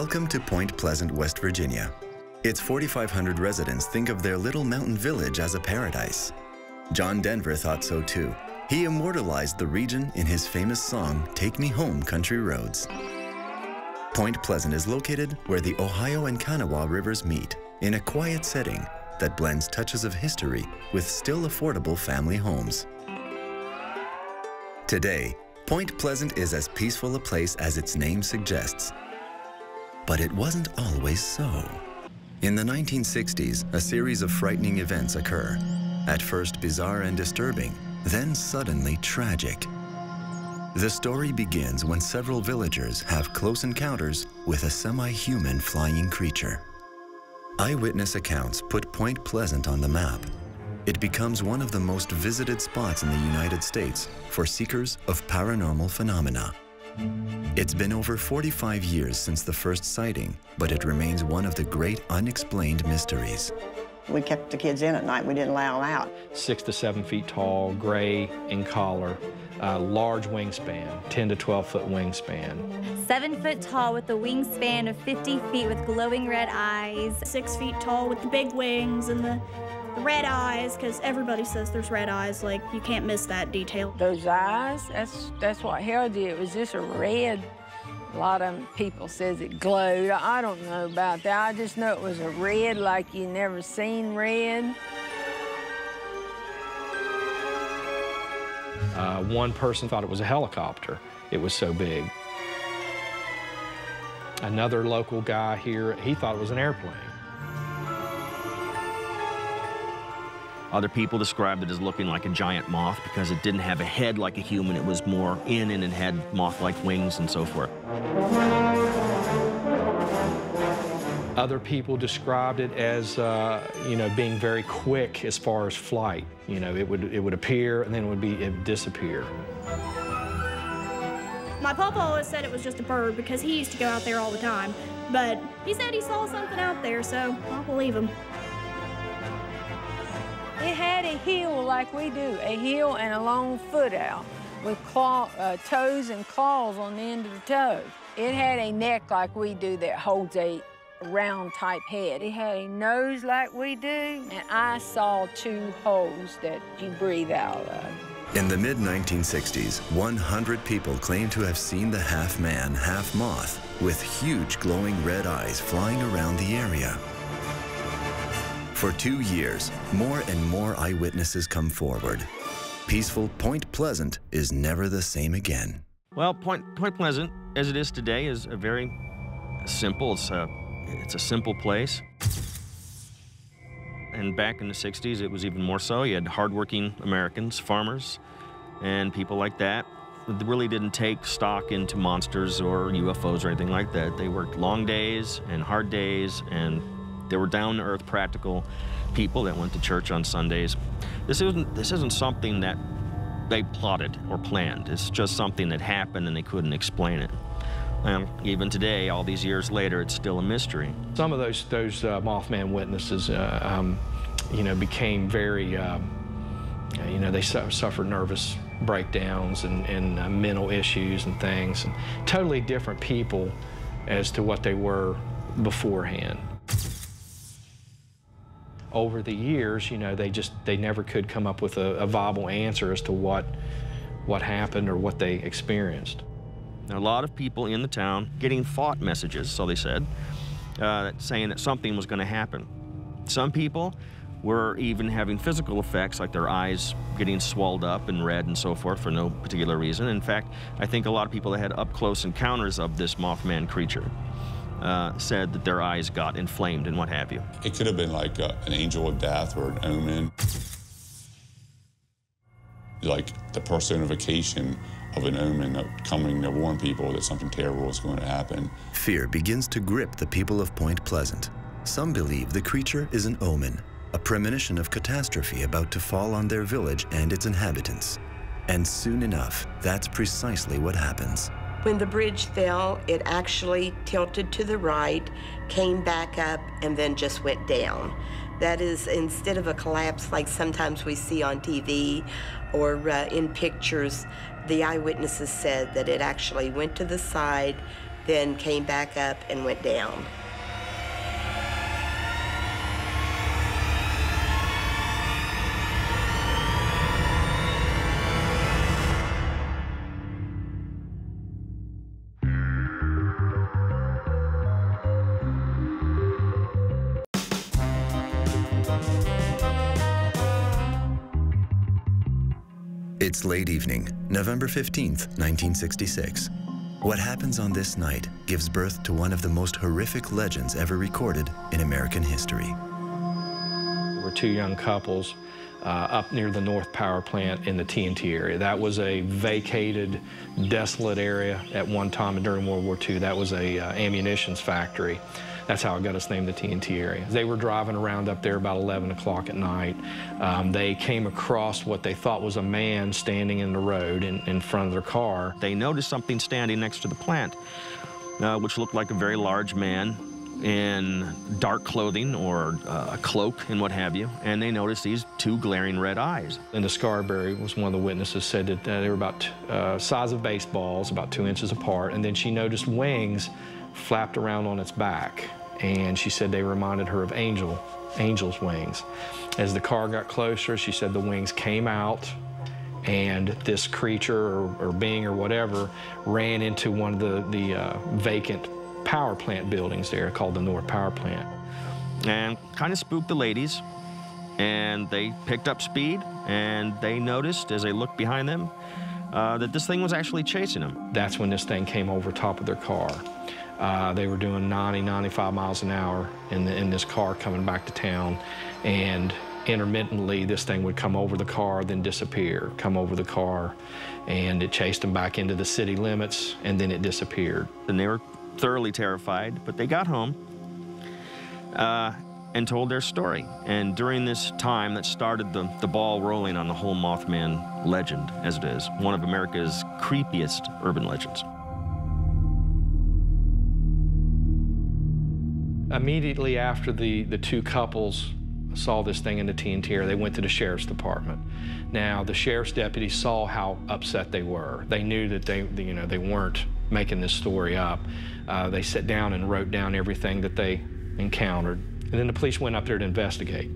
Welcome to Point Pleasant, West Virginia. Its 4,500 residents think of their little mountain village as a paradise. John Denver thought so too. He immortalized the region in his famous song, Take Me Home, Country Roads. Point Pleasant is located where the Ohio and Kanawha rivers meet in a quiet setting that blends touches of history with still affordable family homes. Today, Point Pleasant is as peaceful a place as its name suggests. But it wasn't always so. In the 1960s, a series of frightening events occur. At first bizarre and disturbing, then suddenly tragic. The story begins when several villagers have close encounters with a semi-human flying creature. Eyewitness accounts put Point Pleasant on the map. It becomes one of the most visited spots in the United States for seekers of paranormal phenomena. It's been over 45 years since the first sighting, but it remains one of the great unexplained mysteries. We kept the kids in at night. We didn't allow them out. Six to seven feet tall, gray in color, uh, large wingspan, 10 to 12 foot wingspan. Seven foot tall with a wingspan of 50 feet with glowing red eyes. Six feet tall with the big wings and the, the red eyes, because everybody says there's red eyes. Like, you can't miss that detail. Those eyes, that's, that's what Harold did. It was just a red a lot of people says it glowed. I don't know about that. I just know it was a red like you never seen red. Uh, one person thought it was a helicopter. It was so big. Another local guy here, he thought it was an airplane. Other people described it as looking like a giant moth because it didn't have a head like a human. It was more in and it had moth-like wings and so forth. Other people described it as, uh, you know, being very quick as far as flight. You know, it would, it would appear and then it would, be, it would disappear. My papa always said it was just a bird because he used to go out there all the time. But he said he saw something out there, so I'll believe him. It had a heel like we do, a heel and a long foot out with claw, uh, toes and claws on the end of the toe. It had a neck like we do that holds a round type head. It had a nose like we do, and I saw two holes that you breathe out of. In the mid-1960s, 100 people claimed to have seen the half-man, half-moth with huge glowing red eyes flying around the area. For two years, more and more eyewitnesses come forward. Peaceful Point Pleasant is never the same again. Well, Point, Point Pleasant, as it is today, is a very simple, it's a, it's a simple place. And back in the 60s, it was even more so. You had hardworking Americans, farmers, and people like that really didn't take stock into monsters or UFOs or anything like that. They worked long days and hard days and they were down-to-earth, practical people that went to church on Sundays. This isn't, this isn't something that they plotted or planned. It's just something that happened and they couldn't explain it. And even today, all these years later, it's still a mystery. Some of those, those uh, Mothman witnesses, uh, um, you know, became very, um, you know, they su suffered nervous breakdowns and, and uh, mental issues and things. And totally different people as to what they were beforehand over the years, you know, they just, they never could come up with a, a viable answer as to what, what happened or what they experienced. A lot of people in the town getting thought messages, so they said, uh, saying that something was going to happen. Some people were even having physical effects, like their eyes getting swelled up and red and so forth for no particular reason. In fact, I think a lot of people had up-close encounters of this Mothman creature uh, said that their eyes got inflamed and what have you. It could have been like a, an angel of death or an omen. Like the personification of an omen coming to warn people that something terrible is going to happen. Fear begins to grip the people of Point Pleasant. Some believe the creature is an omen, a premonition of catastrophe about to fall on their village and its inhabitants. And soon enough, that's precisely what happens. When the bridge fell, it actually tilted to the right, came back up, and then just went down. That is, instead of a collapse like sometimes we see on TV or uh, in pictures, the eyewitnesses said that it actually went to the side, then came back up and went down. It's late evening, November 15th, 1966. What happens on this night gives birth to one of the most horrific legends ever recorded in American history. We're two young couples uh, up near the North Power Plant in the TNT area. That was a vacated, desolate area at one time during World War II. That was a uh, ammunitions factory. That's how it got us named the TNT area. They were driving around up there about 11 o'clock at night. Um, they came across what they thought was a man standing in the road in, in front of their car. They noticed something standing next to the plant, uh, which looked like a very large man in dark clothing or uh, a cloak and what have you, and they noticed these two glaring red eyes. Linda Scarberry was one of the witnesses, said that uh, they were about uh, size of baseballs, about two inches apart, and then she noticed wings flapped around on its back, and she said they reminded her of angel, angel's wings. As the car got closer, she said the wings came out, and this creature or, or being or whatever ran into one of the, the uh, vacant power plant buildings there called the North Power Plant. And kind of spooked the ladies, and they picked up speed, and they noticed as they looked behind them uh, that this thing was actually chasing them. That's when this thing came over top of their car. Uh, they were doing 90, 95 miles an hour in, the, in this car coming back to town, and intermittently this thing would come over the car, then disappear, come over the car, and it chased them back into the city limits, and then it disappeared. And they were thoroughly terrified, but they got home uh, and told their story. And during this time that started the, the ball rolling on the whole Mothman legend, as it is, one of America's creepiest urban legends. Immediately after the, the two couples saw this thing in the TNT they went to the sheriff's department. Now, the sheriff's deputy saw how upset they were. They knew that they, you know, they weren't making this story up. Uh, they sat down and wrote down everything that they encountered. And then the police went up there to investigate.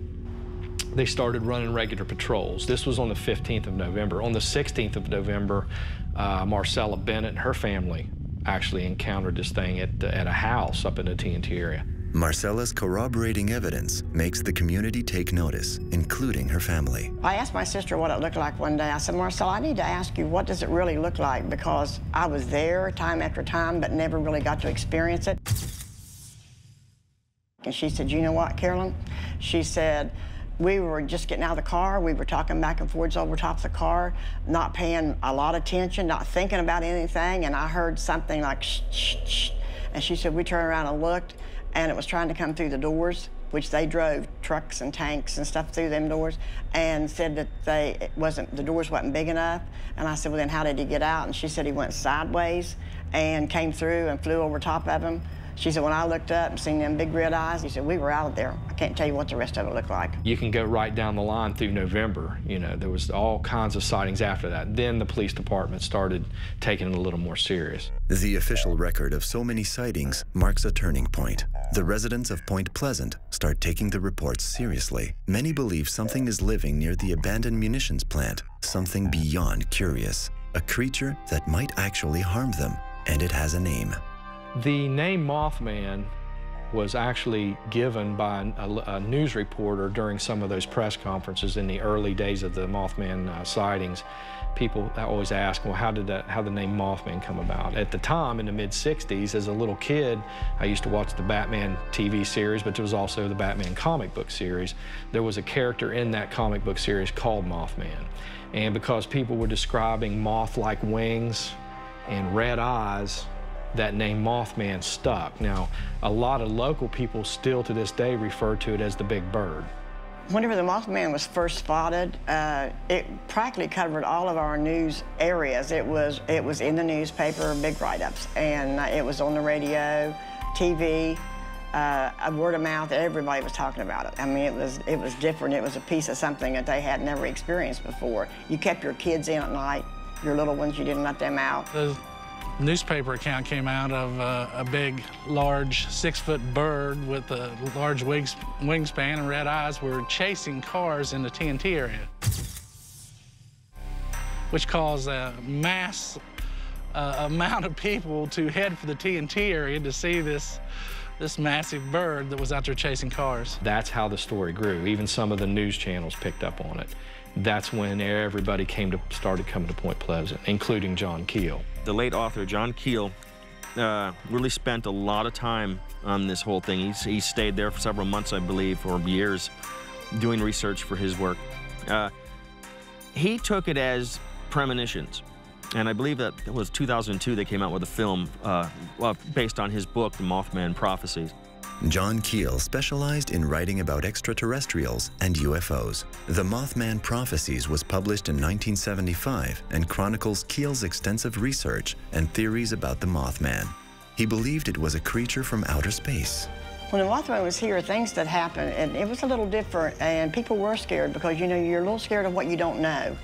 They started running regular patrols. This was on the 15th of November. On the 16th of November, uh, Marcella Bennett and her family actually encountered this thing at, at a house up in the TNT area. Marcella's corroborating evidence makes the community take notice, including her family. I asked my sister what it looked like one day. I said, Marcella, I need to ask you, what does it really look like? Because I was there time after time, but never really got to experience it. And she said, you know what, Carolyn? She said, we were just getting out of the car. We were talking back and forwards over top of the car, not paying a lot of attention, not thinking about anything. And I heard something like shh, shh, shh. And she said, we turned around and looked, and it was trying to come through the doors, which they drove trucks and tanks and stuff through them doors, and said that they it wasn't the doors wasn't big enough. And I said, well, then how did he get out? And she said he went sideways and came through and flew over top of him. She said, when I looked up and seen them big red eyes, he said, we were out of there. I can't tell you what the rest of it looked like. You can go right down the line through November. You know, there was all kinds of sightings after that. Then the police department started taking it a little more serious. The official record of so many sightings marks a turning point. The residents of Point Pleasant start taking the reports seriously. Many believe something is living near the abandoned munitions plant, something beyond curious, a creature that might actually harm them, and it has a name. The name Mothman was actually given by a, a, news reporter during some of those press conferences in the early days of the Mothman uh, sightings. People always ask, well, how did that, how the name Mothman come about? At the time, in the mid 60s, as a little kid, I used to watch the Batman TV series, but there was also the Batman comic book series. There was a character in that comic book series called Mothman. And because people were describing moth-like wings and red eyes, that name Mothman stuck. Now, a lot of local people still to this day refer to it as the Big Bird. Whenever the Mothman was first spotted, uh, it practically covered all of our news areas. It was, it was in the newspaper, big write-ups, and uh, it was on the radio, TV, uh, word of mouth, everybody was talking about it. I mean, it was, it was different. It was a piece of something that they had never experienced before. You kept your kids in at night, your little ones, you didn't let them out. The newspaper account came out of uh, a big, large, six-foot bird with a large wings, wingspan and red eyes were chasing cars in the TNT area, which caused a mass uh, amount of people to head for the TNT area to see this this massive bird that was out there chasing cars. That's how the story grew. Even some of the news channels picked up on it. That's when everybody came to started coming to Point Pleasant, including John Keel. The late author John Keel uh, really spent a lot of time on this whole thing. He's, he stayed there for several months, I believe, or years, doing research for his work. Uh, he took it as premonitions. And I believe that it was 2002 they came out with a film uh, based on his book, The Mothman Prophecies. John Keel specialized in writing about extraterrestrials and UFOs. The Mothman Prophecies was published in 1975 and chronicles Keel's extensive research and theories about the Mothman. He believed it was a creature from outer space. When the Mothman was here, things that happened, and it was a little different, and people were scared because, you know, you're a little scared of what you don't know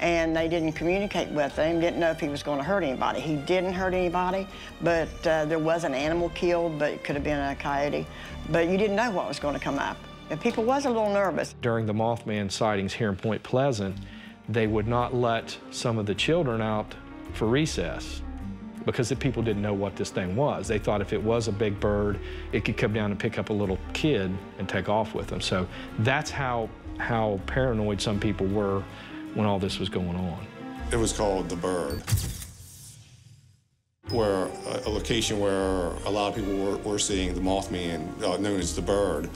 and they didn't communicate with him, didn't know if he was going to hurt anybody. He didn't hurt anybody, but uh, there was an animal killed, but it could have been a coyote. But you didn't know what was going to come up. And people was a little nervous. During the Mothman sightings here in Point Pleasant, they would not let some of the children out for recess because the people didn't know what this thing was. They thought if it was a big bird, it could come down and pick up a little kid and take off with them. So that's how, how paranoid some people were when all this was going on. It was called The Bird, where a location where a lot of people were, were seeing the Mothman, uh, known as The Bird,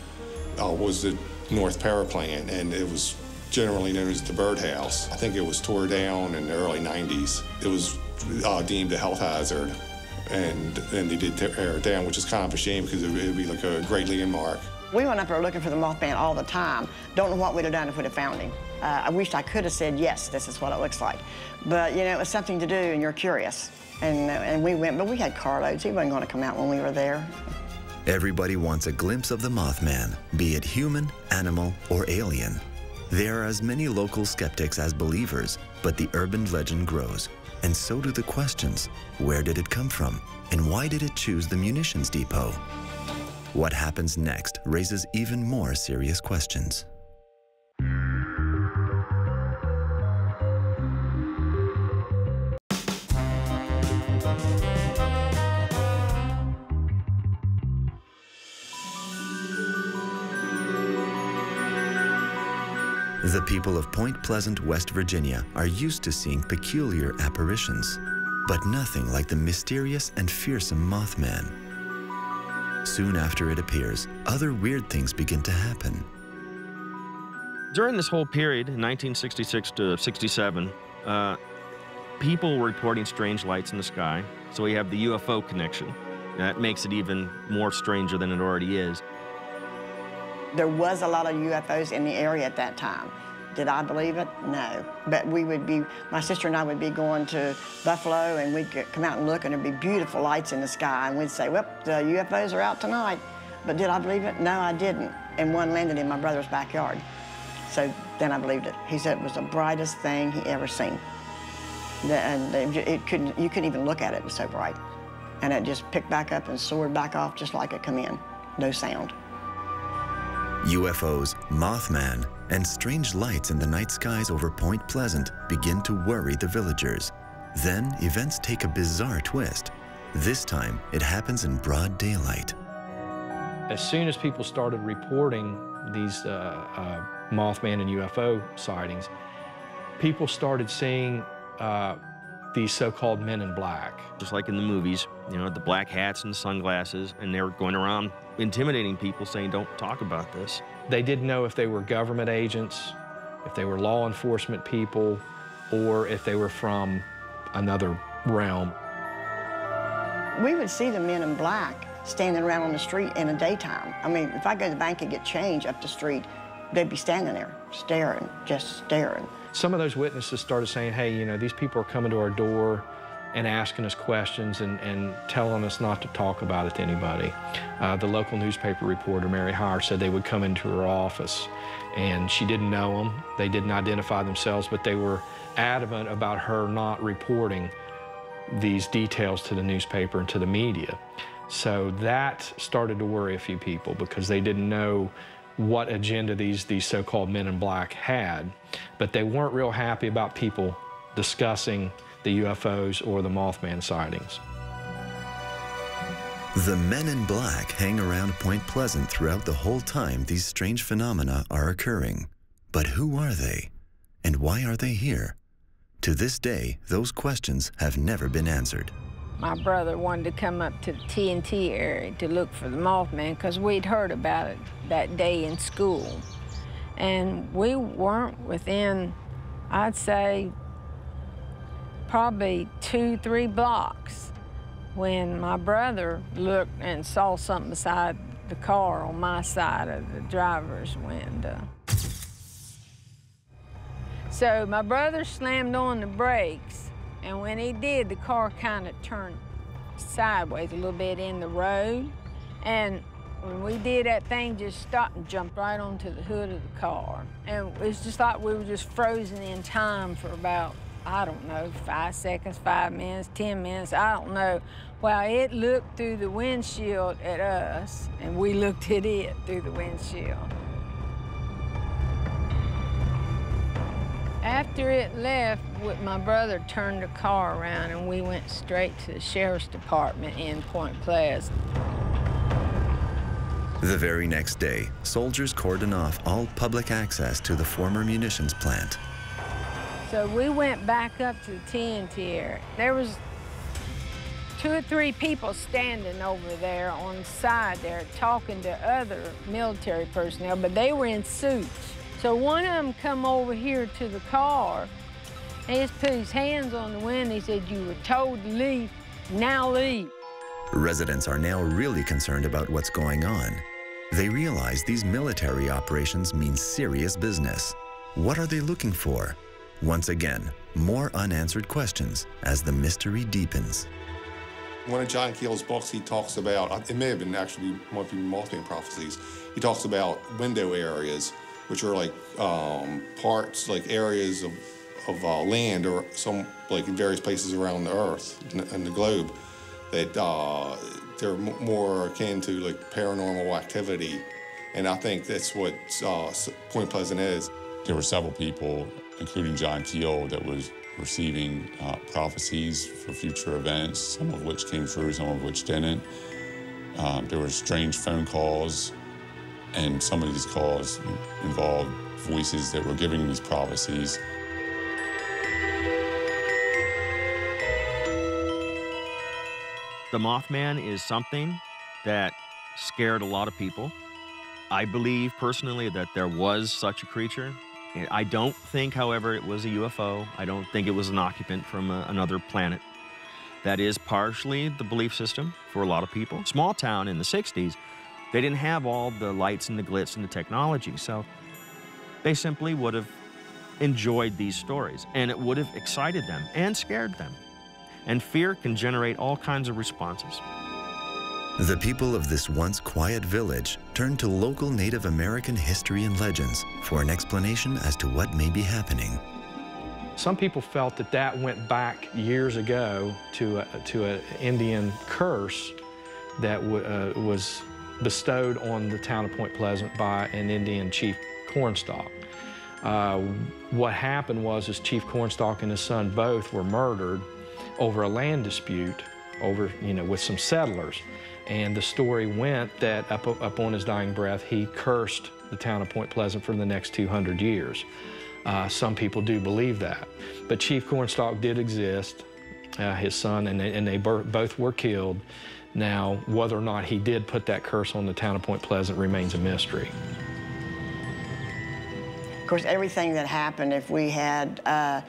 uh, was the North Power Plant, and it was generally known as the Birdhouse. I think it was tore down in the early 90s. It was uh, deemed a health hazard, and, and they did tear it down, which is kind of a shame because it would be like a great landmark. We went up there looking for the Mothman all the time. Don't know what we'd have done if we'd have found him. Uh, I wished I could have said, yes, this is what it looks like. But, you know, it was something to do, and you're curious. And, and we went, but we had carloads. He wasn't going to come out when we were there. Everybody wants a glimpse of the Mothman, be it human, animal, or alien. There are as many local skeptics as believers, but the urban legend grows. And so do the questions. Where did it come from? And why did it choose the munitions depot? What happens next raises even more serious questions. The people of Point Pleasant, West Virginia are used to seeing peculiar apparitions, but nothing like the mysterious and fearsome Mothman. Soon after it appears, other weird things begin to happen. During this whole period, 1966 to 67, uh, people were reporting strange lights in the sky. So we have the UFO connection. That makes it even more stranger than it already is. There was a lot of UFOs in the area at that time. Did I believe it? No. But we would be, my sister and I would be going to Buffalo and we'd come out and look and there'd be beautiful lights in the sky and we'd say, well, the UFOs are out tonight. But did I believe it? No, I didn't. And one landed in my brother's backyard. So then I believed it. He said it was the brightest thing he ever seen. And it couldn't, you couldn't even look at it, it was so bright. And it just picked back up and soared back off just like it come in, no sound. UFOs, Mothman, and strange lights in the night skies over Point Pleasant begin to worry the villagers. Then events take a bizarre twist. This time, it happens in broad daylight. As soon as people started reporting these uh, uh, Mothman and UFO sightings, people started seeing uh, these so-called men in black. Just like in the movies, you know, the black hats and sunglasses, and they were going around intimidating people saying, don't talk about this. They didn't know if they were government agents, if they were law enforcement people, or if they were from another realm. We would see the men in black standing around on the street in the daytime. I mean, if I go to the bank and get change up the street, they'd be standing there staring, just staring. Some of those witnesses started saying, hey, you know, these people are coming to our door and asking us questions and, and telling us not to talk about it to anybody. Uh, the local newspaper reporter, Mary Hyre, said they would come into her office and she didn't know them. They didn't identify themselves, but they were adamant about her not reporting these details to the newspaper and to the media. So that started to worry a few people because they didn't know what agenda these, these so-called men in black had, but they weren't real happy about people discussing the UFOs or the Mothman sightings. The men in black hang around Point Pleasant throughout the whole time these strange phenomena are occurring. But who are they? And why are they here? To this day, those questions have never been answered. My brother wanted to come up to the TNT area to look for the Mothman because we'd heard about it that day in school. And we weren't within, I'd say, probably two, three blocks when my brother looked and saw something beside the car on my side of the driver's window. So my brother slammed on the brakes, and when he did, the car kind of turned sideways a little bit in the road. And when we did that thing, just stopped and jumped right onto the hood of the car. And it was just like we were just frozen in time for about, I don't know, five seconds, five minutes, 10 minutes, I don't know. Well, it looked through the windshield at us, and we looked at it through the windshield. After it left, my brother turned the car around and we went straight to the sheriff's department in Point Pleasant. The very next day, soldiers cordoned off all public access to the former munitions plant. So we went back up to the TNT area. There was two or three people standing over there on the side there talking to other military personnel, but they were in suits. So one of them come over here to the car and he just put his hands on the window. He said, you were told to leave, now leave. Residents are now really concerned about what's going on. They realize these military operations mean serious business. What are they looking for? Once again, more unanswered questions as the mystery deepens. One of John Keel's books, he talks about, it may have been actually, might be Mothman Prophecies, he talks about window areas which are like um, parts, like areas of, of uh, land or some, like in various places around the earth and the globe that uh, they're more akin to like paranormal activity. And I think that's what uh, Point Pleasant is. There were several people, including John Keel, that was receiving uh, prophecies for future events, some of which came true, some of which didn't. Um, there were strange phone calls and some of these calls involved voices that were giving these prophecies. The Mothman is something that scared a lot of people. I believe personally that there was such a creature. Eh, I don't think, however, it was a UFO. I don't think it was an occupant from a, another planet. That is partially the belief system for a lot of people. Small town in the 60s, they didn't have all the lights and the glitz and the technology, so they simply would have enjoyed these stories, and it would have excited them and scared them. And fear can generate all kinds of responses. The people of this once quiet village turned to local Native American history and legends for an explanation as to what may be happening. Some people felt that that went back years ago to a, to an Indian curse that uh, was bestowed on the town of Point Pleasant by an Indian chief Cornstalk. Uh, what happened was is Chief Cornstalk and his son both were murdered over a land dispute over, you know, with some settlers. And the story went that up, up on his dying breath, he cursed the town of Point Pleasant for the next 200 years. Uh, some people do believe that. But Chief Cornstalk did exist, uh, his son, and they, and they both were killed. Now, whether or not he did put that curse on the town of Point Pleasant remains a mystery. Of course, everything that happened, if we had uh,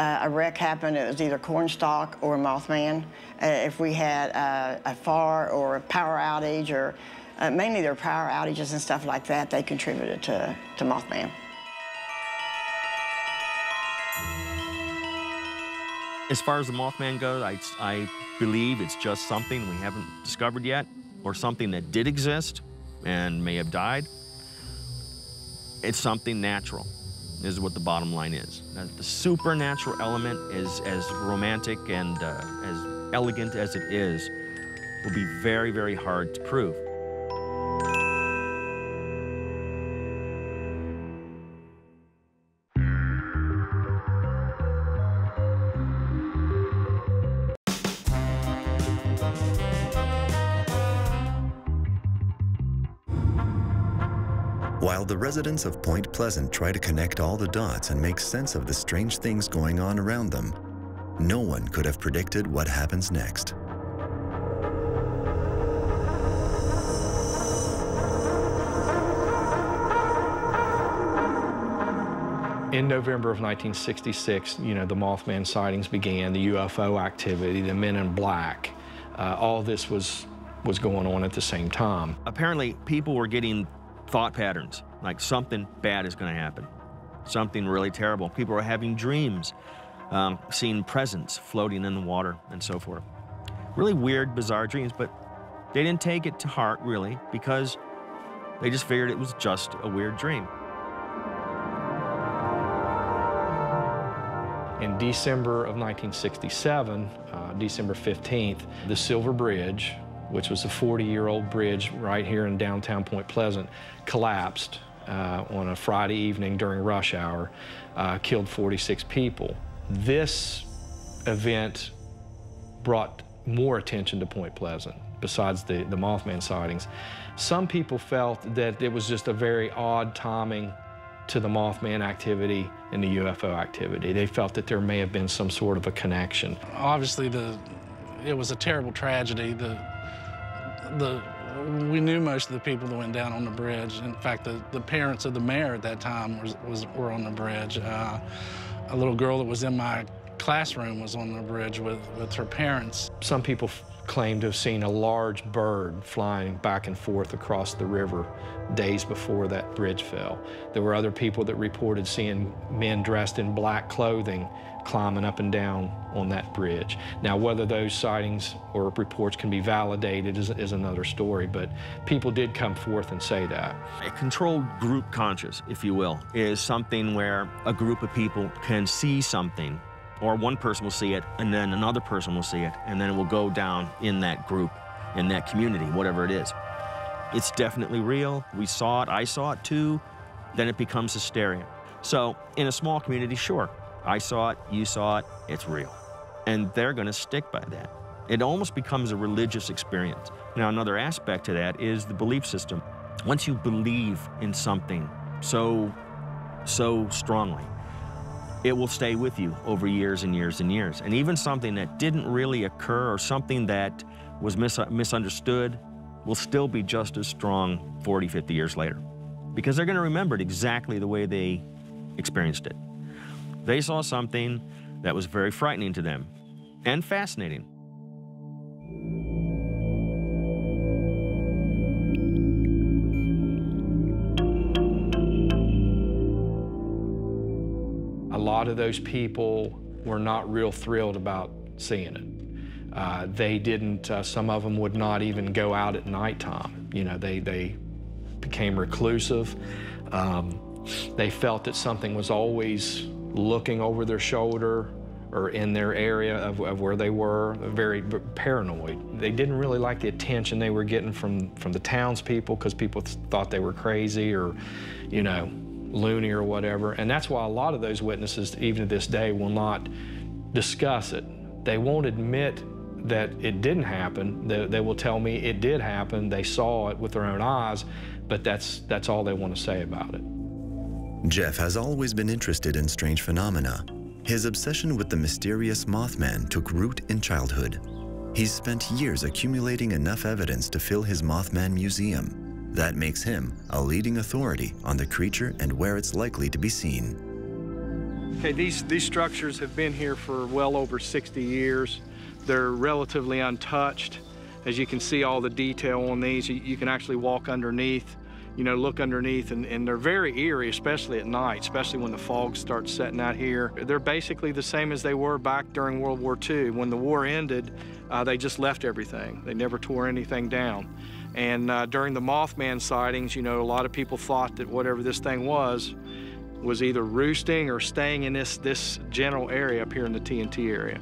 uh, a wreck happened, it was either cornstalk or Mothman. Uh, if we had uh, a fire or a power outage, or uh, mainly their power outages and stuff like that, they contributed to, to Mothman. As far as the Mothman goes, I, I believe it's just something we haven't discovered yet, or something that did exist and may have died. It's something natural. Is what the bottom line is. Now, the supernatural element is as romantic and uh, as elegant as it is, will be very, very hard to prove. The residents of Point Pleasant try to connect all the dots and make sense of the strange things going on around them, no one could have predicted what happens next. In November of 1966, you know, the Mothman sightings began, the UFO activity, the men in black. Uh, all this was, was going on at the same time. Apparently, people were getting thought patterns, like something bad is going to happen, something really terrible. People were having dreams, um, seeing presents floating in the water, and so forth. Really weird, bizarre dreams, but they didn't take it to heart, really, because they just figured it was just a weird dream. In December of 1967, uh, December 15th, the Silver Bridge, which was a 40-year-old bridge right here in downtown Point Pleasant, collapsed uh, on a Friday evening during rush hour, uh, killed 46 people. This event brought more attention to Point Pleasant besides the, the Mothman sightings. Some people felt that it was just a very odd timing to the Mothman activity and the UFO activity. They felt that there may have been some sort of a connection. Obviously, the it was a terrible tragedy. The the we knew most of the people that went down on the bridge. In fact, the, the parents of the mayor at that time was, was were on the bridge. Uh, a little girl that was in my classroom was on the bridge with, with her parents. Some people claim to have seen a large bird flying back and forth across the river days before that bridge fell. There were other people that reported seeing men dressed in black clothing climbing up and down on that bridge. Now, whether those sightings or reports can be validated is, is another story, but people did come forth and say that. A controlled group conscious, if you will, is something where a group of people can see something or one person will see it, and then another person will see it, and then it will go down in that group, in that community, whatever it is. It's definitely real. We saw it. I saw it too. Then it becomes hysteria. So in a small community, sure, I saw it, you saw it, it's real. And they're going to stick by that. It almost becomes a religious experience. Now, another aspect to that is the belief system. Once you believe in something so, so strongly, it will stay with you over years and years and years. And even something that didn't really occur or something that was mis misunderstood will still be just as strong 40, 50 years later because they're going to remember it exactly the way they experienced it. They saw something that was very frightening to them and fascinating. Lot of those people were not real thrilled about seeing it. Uh, they didn't, uh, some of them would not even go out at nighttime. You know, they, they became reclusive. Um, they felt that something was always looking over their shoulder or in their area of, of where they were, very paranoid. They didn't really like the attention they were getting from, from the townspeople because people thought they were crazy or, you know, loony or whatever. And that's why a lot of those witnesses, even to this day, will not discuss it. They won't admit that it didn't happen. They, they, will tell me it did happen. They saw it with their own eyes, but that's, that's all they want to say about it. Jeff has always been interested in strange phenomena. His obsession with the mysterious Mothman took root in childhood. He's spent years accumulating enough evidence to fill his Mothman museum. That makes him a leading authority on the creature and where it's likely to be seen. Okay, these, these structures have been here for well over 60 years. They're relatively untouched. As you can see all the detail on these, you, you can actually walk underneath, you know, look underneath, and, and they're very eerie, especially at night, especially when the fog starts setting out here. They're basically the same as they were back during World War II. When the war ended, uh, they just left everything. They never tore anything down. And uh, during the Mothman sightings, you know, a lot of people thought that whatever this thing was, was either roosting or staying in this, this general area up here in the TNT area.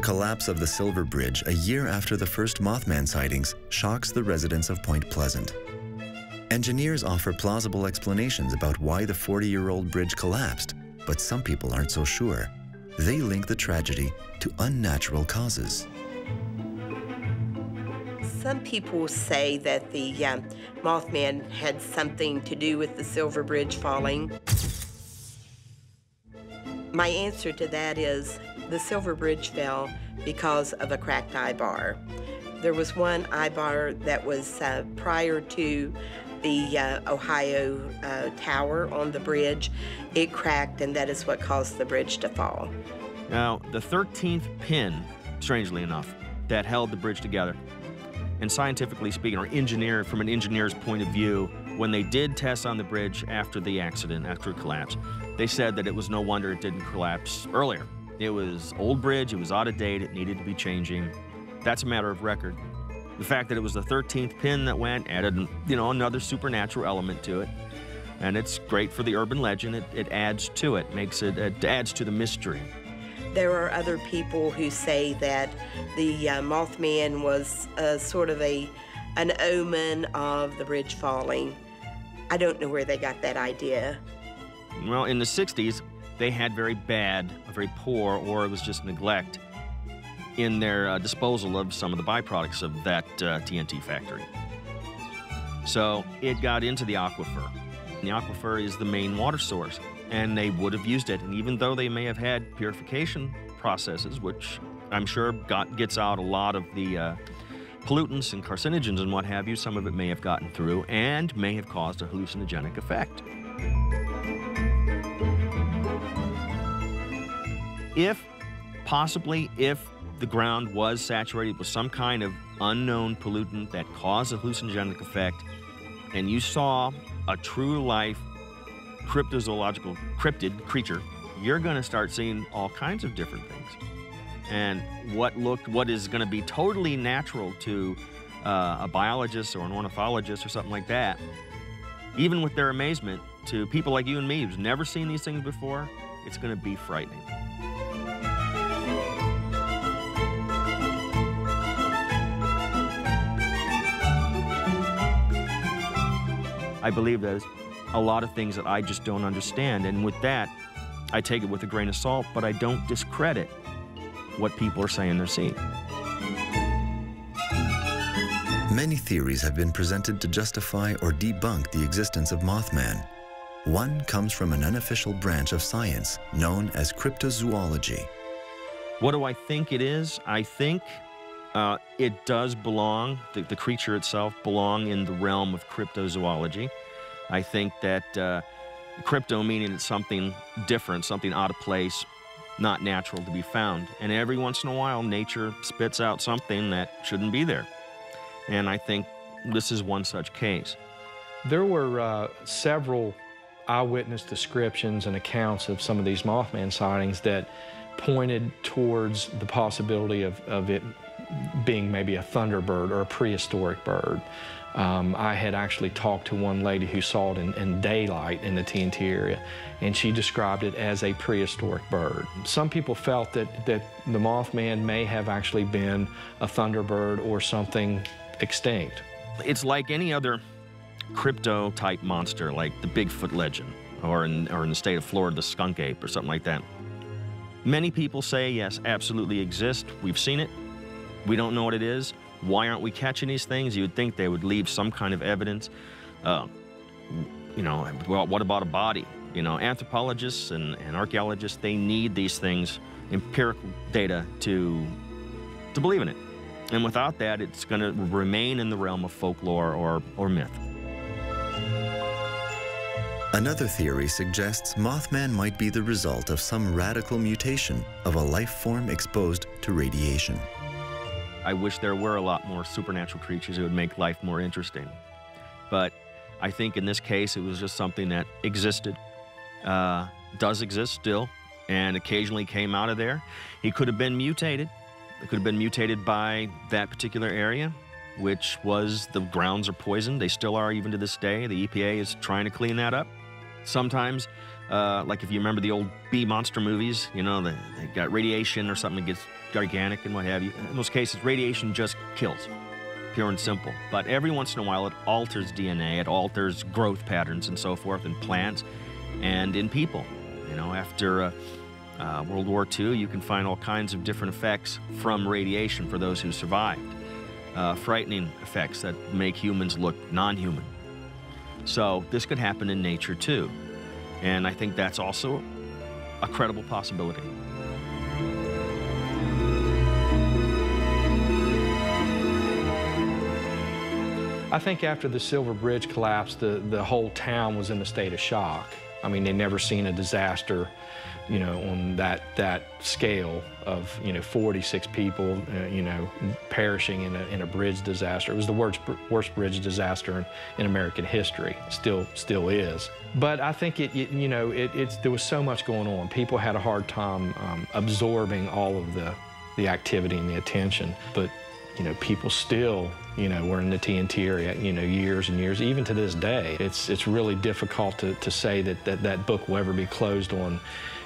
Collapse of the Silver Bridge a year after the first Mothman sightings shocks the residents of Point Pleasant. Engineers offer plausible explanations about why the 40-year-old bridge collapsed, but some people aren't so sure. They link the tragedy to unnatural causes. Some people say that the um, Mothman had something to do with the Silver Bridge falling. My answer to that is the Silver Bridge fell because of a cracked eye bar. There was one eye bar that was uh, prior to the uh, Ohio uh, Tower on the bridge. It cracked, and that is what caused the bridge to fall. Now, the 13th pin, strangely enough, that held the bridge together, and scientifically speaking, or engineer from an engineer's point of view, when they did tests on the bridge after the accident, after it collapsed, they said that it was no wonder it didn't collapse earlier. It was old bridge, it was out of date, it needed to be changing. That's a matter of record. The fact that it was the 13th pin that went added, you know, another supernatural element to it. And it's great for the urban legend. It, it adds to it, makes it, it adds to the mystery. There are other people who say that the uh, Mothman was uh, sort of a an omen of the bridge falling. I don't know where they got that idea. Well, in the 60s, they had very bad, very poor, or it was just neglect in their uh, disposal of some of the byproducts of that uh, TNT factory. So it got into the aquifer. The aquifer is the main water source, and they would have used it. And even though they may have had purification processes, which I'm sure got, gets out a lot of the uh, pollutants and carcinogens and what have you, some of it may have gotten through and may have caused a hallucinogenic effect. If, possibly, if the ground was saturated with some kind of unknown pollutant that caused a hallucinogenic effect, and you saw a true life cryptozoological cryptid creature, you're going to start seeing all kinds of different things. And what looked, what is going to be totally natural to uh, a biologist or an ornithologist or something like that, even with their amazement, to people like you and me who's never seen these things before, it's going to be frightening. I believe there's a lot of things that I just don't understand. And with that, I take it with a grain of salt, but I don't discredit what people are saying they're seeing. Many theories have been presented to justify or debunk the existence of Mothman. One comes from an unofficial branch of science known as cryptozoology. What do I think it is? I think uh, it does belong, the, the, creature itself belong in the realm of cryptozoology. I think that uh, crypto meaning it's something different, something out of place, not natural to be found. And every once in a while, nature spits out something that shouldn't be there. And I think this is one such case. There were uh, several eyewitness descriptions and accounts of some of these Mothman sightings that pointed towards the possibility of, of it being maybe a thunderbird or a prehistoric bird. Um, I had actually talked to one lady who saw it in, in, daylight in the TNT area, and she described it as a prehistoric bird. Some people felt that, that the Mothman may have actually been a thunderbird or something extinct. It's like any other crypto type monster, like the Bigfoot legend, or in, or in the state of Florida, the skunk ape, or something like that. Many people say, yes, absolutely exist. We've seen it. We don't know what it is. Why aren't we catching these things? You would think they would leave some kind of evidence. Uh, you know, well, what about a body? You know, anthropologists and, and archaeologists, they need these things, empirical data, to, to believe in it. And without that, it's going to remain in the realm of folklore or, or myth. Another theory suggests Mothman might be the result of some radical mutation of a life form exposed to radiation. I wish there were a lot more supernatural creatures that would make life more interesting. But I think in this case, it was just something that existed, uh, does exist still, and occasionally came out of there. He could have been mutated. It could have been mutated by that particular area, which was the grounds are poisoned. They still are even to this day. The EPA is trying to clean that up. Sometimes, uh, like if you remember the old bee monster movies, you know, they, they got radiation or something that gets gigantic and what have you. In most cases, radiation just kills, pure and simple. But every once in a while, it alters DNA, it alters growth patterns and so forth in plants and in people. You know, after uh, uh, World War II, you can find all kinds of different effects from radiation for those who survived. Uh, frightening effects that make humans look non human. So, this could happen in nature too. And I think that's also a credible possibility. I think after the Silver Bridge collapsed, the, the whole town was in a state of shock. I mean, they'd never seen a disaster, you know, on that, that scale of, you know, 46 people, uh, you know, perishing in a, in a bridge disaster. It was the worst, worst bridge disaster in, in American history. Still, still is. But I think it, it you know, it, it's, there was so much going on. People had a hard time um, absorbing all of the, the activity and the attention. But you know, people still, you know, we're in the TNT area, you know, years and years, even to this day. It's, it's really difficult to, to say that, that that book will ever be closed on,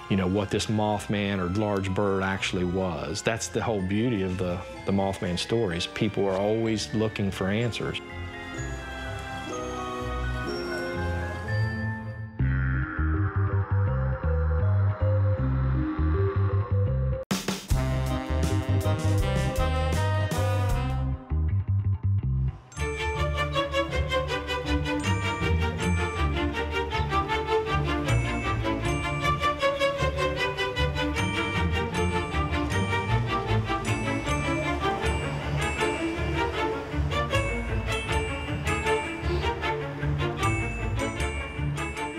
you know, what this Mothman or large bird actually was. That's the whole beauty of the, the Mothman stories. People are always looking for answers.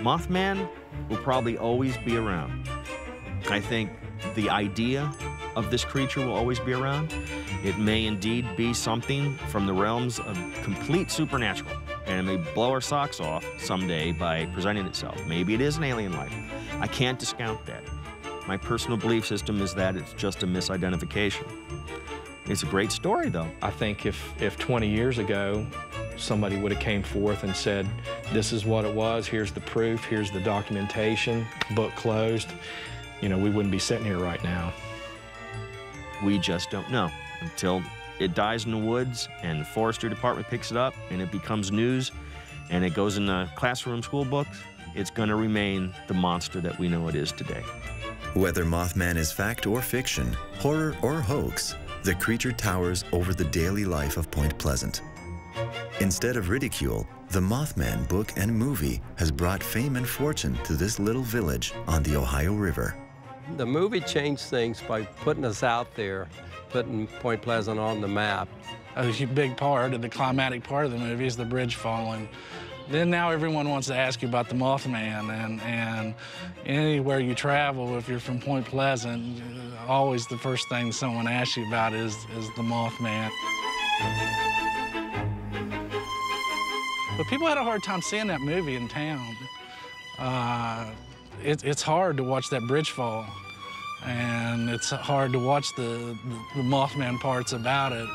Mothman will probably always be around. I think the idea of this creature will always be around. It may indeed be something from the realms of complete supernatural, and it may blow our socks off someday by presenting itself. Maybe it is an alien life. I can't discount that. My personal belief system is that it's just a misidentification. It's a great story, though. I think if, if 20 years ago somebody would have came forth and said, this is what it was, here's the proof, here's the documentation, book closed, you know, we wouldn't be sitting here right now. We just don't know until it dies in the woods and the forestry department picks it up and it becomes news and it goes in the classroom school books, it's going to remain the monster that we know it is today. Whether Mothman is fact or fiction, horror or hoax, the creature towers over the daily life of Point Pleasant. Instead of ridicule, the Mothman book and movie has brought fame and fortune to this little village on the Ohio River. The movie changed things by putting us out there, putting Point Pleasant on the map. A big part of the climatic part of the movie is the bridge falling. Then now everyone wants to ask you about the Mothman, and, and anywhere you travel, if you're from Point Pleasant, always the first thing someone asks you about is, is the Mothman. But people had a hard time seeing that movie in town. Uh, it, it's hard to watch that bridge fall, and it's hard to watch the, the, the Mothman parts about it.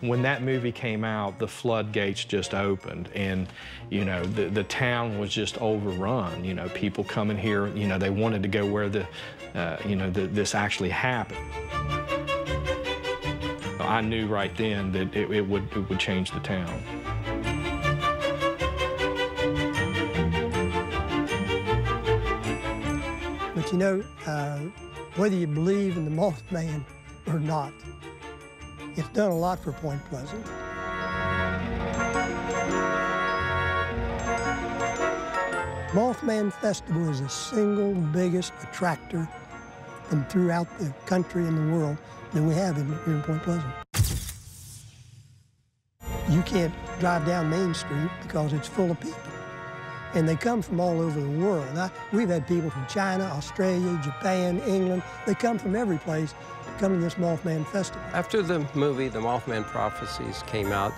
When that movie came out, the floodgates just opened, and you know the the town was just overrun. You know, people coming here, you know, they wanted to go where the, uh, you know, the, this actually happened. I knew right then that it, it, would, it would change the town. But you know, uh, whether you believe in the Mothman or not, it's done a lot for Point Pleasant. Mothman Festival is the single biggest attractor from throughout the country and the world that we have in, here in Point Pleasant. You can't drive down Main Street because it's full of people. And they come from all over the world. Now, we've had people from China, Australia, Japan, England. They come from every place to come to this Mothman Festival. After the movie, The Mothman Prophecies, came out,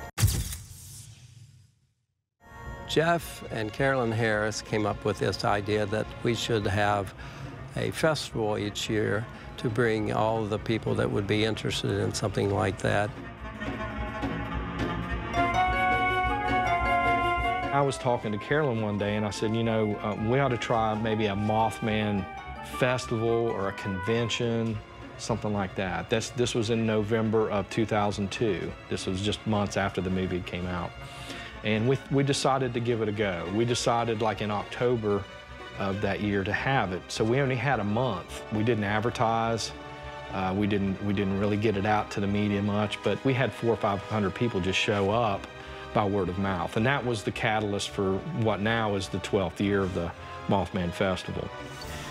Jeff and Carolyn Harris came up with this idea that we should have a festival each year to bring all the people that would be interested in something like that. I was talking to Carolyn one day and I said, you know, uh, we ought to try maybe a Mothman festival or a convention, something like that. This, this was in November of 2002. This was just months after the movie came out. And we, we decided to give it a go. We decided like in October of that year to have it. So we only had a month. We didn't advertise. Uh, we didn't we didn't really get it out to the media much, but we had four or five hundred people just show up by word of mouth, and that was the catalyst for what now is the 12th year of the Mothman Festival.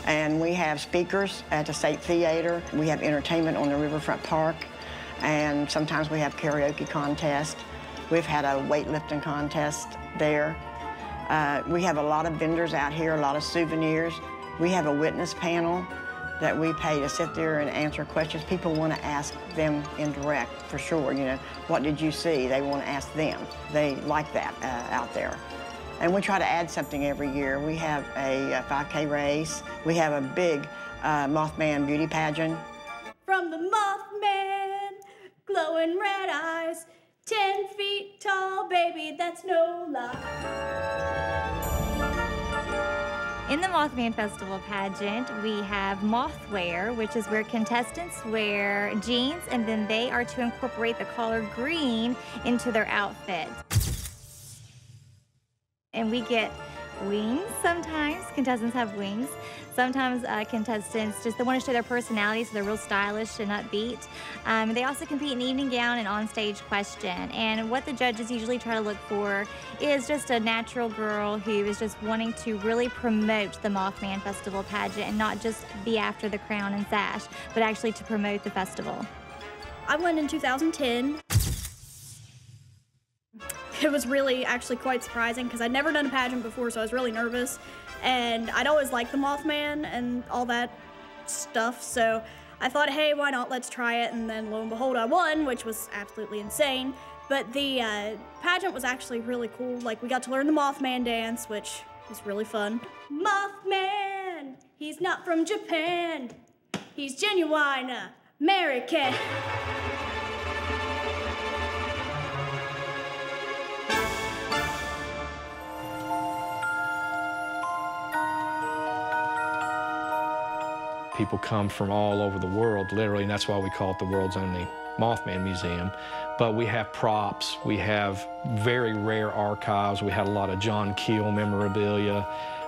And we have speakers at the State Theater. We have entertainment on the Riverfront Park, and sometimes we have karaoke contest. We've had a weightlifting contest there. Uh, we have a lot of vendors out here, a lot of souvenirs. We have a witness panel that we pay to sit there and answer questions. People want to ask them in direct, for sure. You know, what did you see? They want to ask them. They like that uh, out there. And we try to add something every year. We have a, a 5K race. We have a big uh, Mothman beauty pageant. From the Mothman, glowing red eyes, 10 feet tall, baby, that's no lie. In the Mothman Festival pageant, we have mothwear, which is where contestants wear jeans and then they are to incorporate the color green into their outfit. And we get wings sometimes. Contestants have wings. Sometimes uh, contestants just they want to show their personality, so they're real stylish and upbeat. Um, they also compete in evening gown and on-stage question. And what the judges usually try to look for is just a natural girl who is just wanting to really promote the Mothman Festival pageant and not just be after the crown and sash, but actually to promote the festival. I went in 2010. It was really actually quite surprising because I'd never done a pageant before, so I was really nervous. And I'd always liked the Mothman and all that stuff, so I thought, hey, why not? Let's try it. And then lo and behold, I won, which was absolutely insane. But the uh, pageant was actually really cool. Like, we got to learn the Mothman dance, which was really fun. Mothman! He's not from Japan. He's genuine American. People come from all over the world, literally, and that's why we call it the world's only Mothman Museum. But we have props, we have very rare archives. We had a lot of John Keel memorabilia.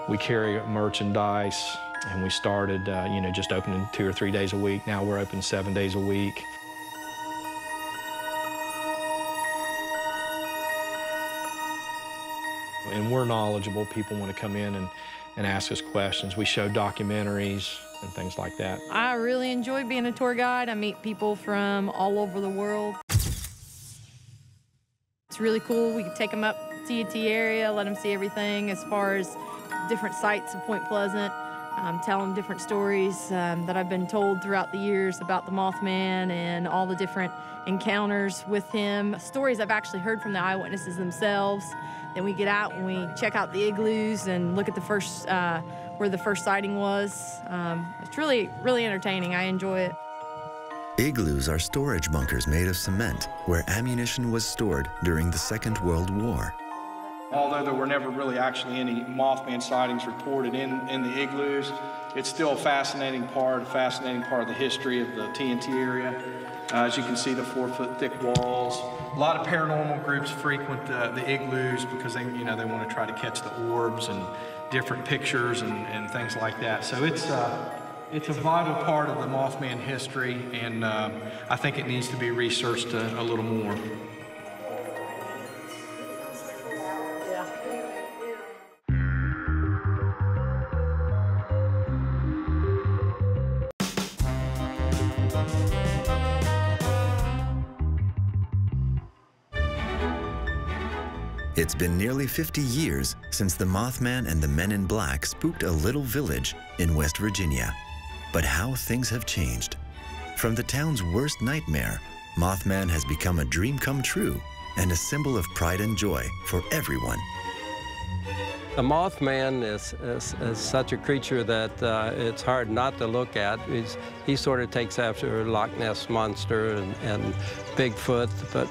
We carry merchandise, and we started, uh, you know, just opening two or three days a week. Now we're open seven days a week. And we're knowledgeable. People want to come in and, and ask us questions. We show documentaries and things like that. I really enjoy being a tour guide. I meet people from all over the world. It's really cool. We can take them up TNT area, let them see everything as far as different sites of Point Pleasant, um, tell them different stories um, that I've been told throughout the years about the Mothman and all the different encounters with him, stories I've actually heard from the eyewitnesses themselves. Then we get out and we check out the igloos and look at the first, uh, where the first sighting was. Um, it's really, really entertaining. I enjoy it. Igloos are storage bunkers made of cement where ammunition was stored during the Second World War. Although there were never really actually any Mothman sightings reported in, in the igloos, it's still a fascinating part, a fascinating part of the history of the TNT area. Uh, as you can see, the four foot thick walls. A lot of paranormal groups frequent uh, the igloos because they, you know, they want to try to catch the orbs and different pictures and, and things like that. So it's, uh, it's a vital part of the Mothman history, and um, I think it needs to be researched a, a little more. It's been nearly 50 years since the Mothman and the Men in Black spooked a little village in West Virginia. But how things have changed. From the town's worst nightmare, Mothman has become a dream come true and a symbol of pride and joy for everyone. The Mothman is, is, is such a creature that uh, it's hard not to look at. He's, he sort of takes after Loch Ness Monster and, and Bigfoot, but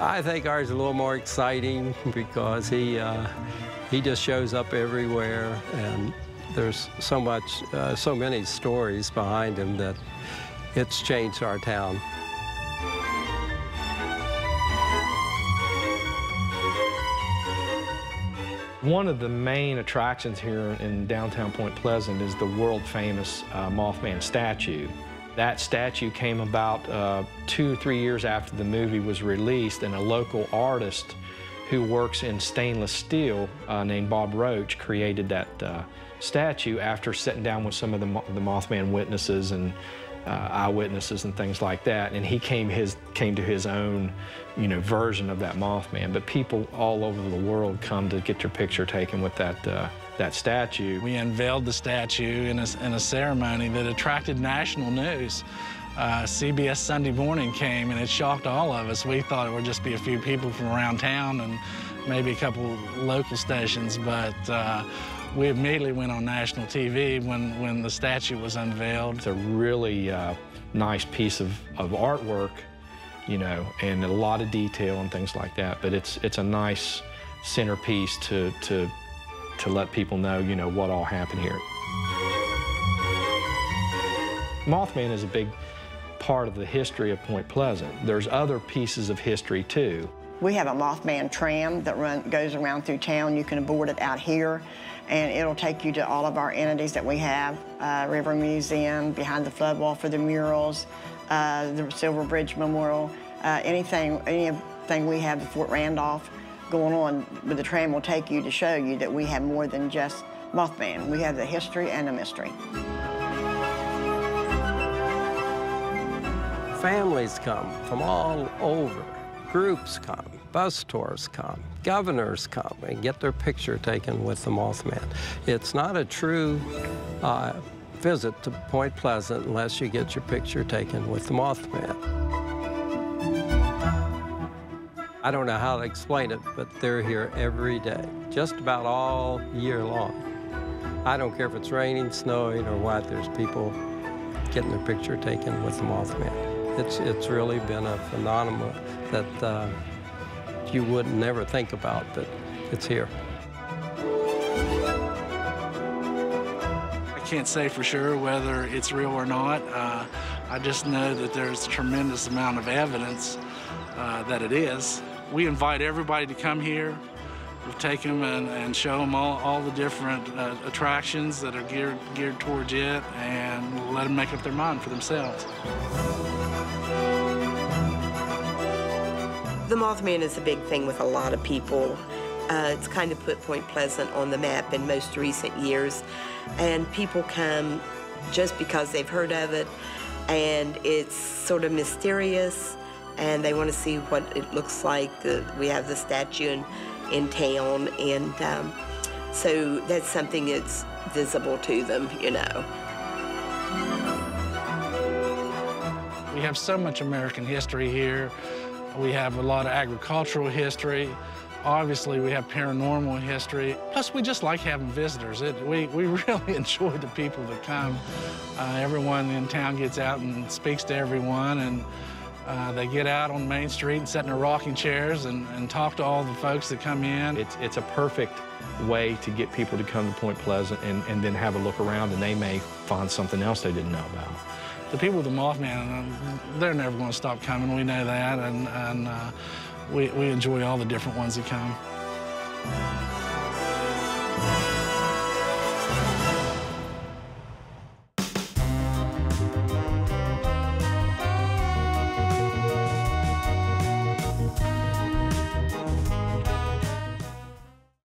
I think ours is a little more exciting because he, uh, he just shows up everywhere and there's so much, uh, so many stories behind him that it's changed our town. One of the main attractions here in downtown Point Pleasant is the world famous uh, Mothman statue. That statue came about uh, two three years after the movie was released, and a local artist who works in stainless steel uh, named Bob Roach created that uh, statue after sitting down with some of the, the Mothman witnesses and uh, eyewitnesses and things like that. And he came his came to his own, you know, version of that Mothman. But people all over the world come to get their picture taken with that uh, that statue. We unveiled the statue in a, in a ceremony that attracted national news. Uh, CBS Sunday Morning came and it shocked all of us. We thought it would just be a few people from around town and maybe a couple local stations, but uh, we immediately went on national TV when, when the statue was unveiled. It's a really uh, nice piece of, of artwork, you know, and a lot of detail and things like that. But it's it's a nice centerpiece to to to let people know, you know, what all happened here. Mothman is a big part of the history of Point Pleasant. There's other pieces of history too. We have a Mothman tram that run, goes around through town. You can board it out here, and it'll take you to all of our entities that we have. Uh, River Museum, behind the flood wall for the murals, uh, the Silver Bridge Memorial, uh, anything, anything we have at Fort Randolph going on with the tram will take you to show you that we have more than just Mothman. We have the history and the mystery. Families come from all over. Groups come, bus tours come, governors come and get their picture taken with the Mothman. It's not a true uh, visit to Point Pleasant unless you get your picture taken with the Mothman. I don't know how to explain it, but they're here every day, just about all year long. I don't care if it's raining, snowing, or what, there's people getting their picture taken with the Mothman. It's, it's really been a phenomenon that uh, you would never think about, but it's here. I can't say for sure whether it's real or not. Uh, I just know that there's a tremendous amount of evidence uh, that it is. We invite everybody to come here. We'll take them and, and show them all, all the different uh, attractions that are geared, geared towards it and we'll let them make up their mind for themselves. The Mothman is a big thing with a lot of people. Uh, it's kind of put Point Pleasant on the map in most recent years. And people come just because they've heard of it, and it's sort of mysterious, and they want to see what it looks like. We have the statue in, in town, and um, so that's something that's visible to them, you know. We have so much American history here. We have a lot of agricultural history. Obviously, we have paranormal history. Plus, we just like having visitors. It, we, we really enjoy the people that come. Uh, everyone in town gets out and speaks to everyone, and uh, they get out on Main Street and sit in their rocking chairs and, and talk to all the folks that come in. It's, it's a perfect way to get people to come to Point Pleasant and, and then have a look around, and they may find something else they didn't know about the people with the Mothman, um, they're never going to stop coming. We know that, and, and uh, we, we enjoy all the different ones that come.